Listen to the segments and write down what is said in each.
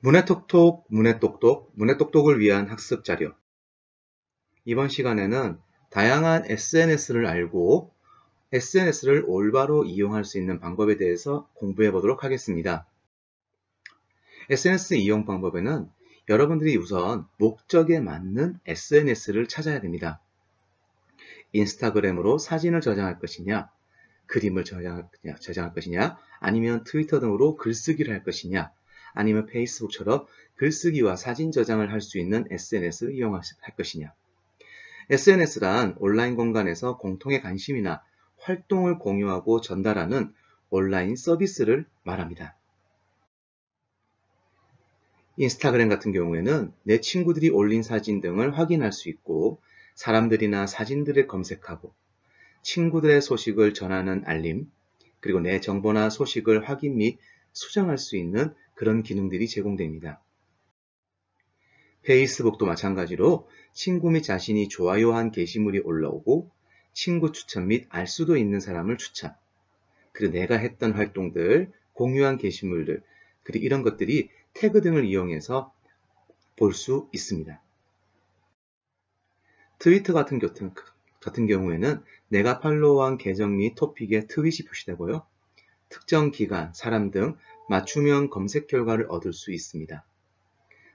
문해톡톡, 문해똑똑, 문해똑똑을 위한 학습 자료. 이번 시간에는 다양한 SNS를 알고 SNS를 올바로 이용할 수 있는 방법에 대해서 공부해 보도록 하겠습니다. SNS 이용 방법에는 여러분들이 우선 목적에 맞는 SNS를 찾아야 됩니다. 인스타그램으로 사진을 저장할 것이냐, 그림을 저장할, 저장할 것이냐, 아니면 트위터 등으로 글쓰기를 할 것이냐, 아니면 페이스북처럼 글쓰기와 사진 저장을 할 수 있는 SNS를 이용할 것이냐. SNS란 온라인 공간에서 공통의 관심이나 활동을 공유하고 전달하는 온라인 서비스를 말합니다. 인스타그램 같은 경우에는 내 친구들이 올린 사진 등을 확인할 수 있고 사람들이나 사진들을 검색하고 친구들의 소식을 전하는 알림, 그리고 내 정보나 소식을 확인 및 수정할 수 있는 그런 기능들이 제공됩니다. 페이스북도 마찬가지로 친구 및 자신이 좋아요한 게시물이 올라오고 친구 추천 및 알 수도 있는 사람을 추천 그리고 내가 했던 활동들, 공유한 게시물들 그리고 이런 것들이 태그 등을 이용해서 볼 수 있습니다. 트위터 같은, 같은 경우에는 내가 팔로우한 계정 및 토픽에 트윗이 표시되고요. 특정 기간, 사람 등 맞춤형 검색 결과를 얻을 수 있습니다.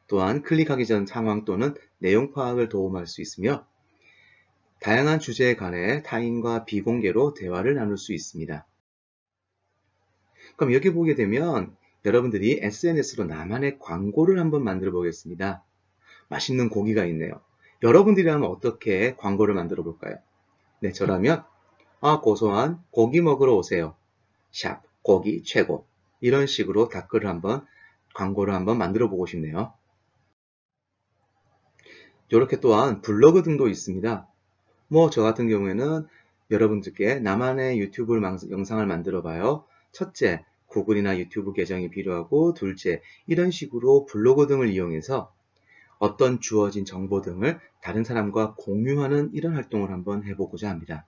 또한 클릭하기 전 상황 또는 내용 파악을 도움할 수 있으며 다양한 주제에 관해 타인과 비공개로 대화를 나눌 수 있습니다. 그럼 여기 보게 되면 여러분들이 SNS로 나만의 광고를 한번 만들어 보겠습니다. 맛있는 고기가 있네요. 여러분들이라면 어떻게 광고를 만들어 볼까요? 네, 저라면 아 고소한 고기 먹으러 오세요. 샵 고기 최고 이런 식으로 댓글을 한번 광고를 한번 만들어 보고 싶네요. 이렇게 또한 블로그 등도 있습니다. 뭐 저 같은 경우에는 여러분들께 나만의 유튜브 영상을 만들어 봐요. 첫째, 구글이나 유튜브 계정이 필요하고 둘째, 이런 식으로 블로그 등을 이용해서 어떤 주어진 정보 등을 다른 사람과 공유하는 이런 활동을 한번 해보고자 합니다.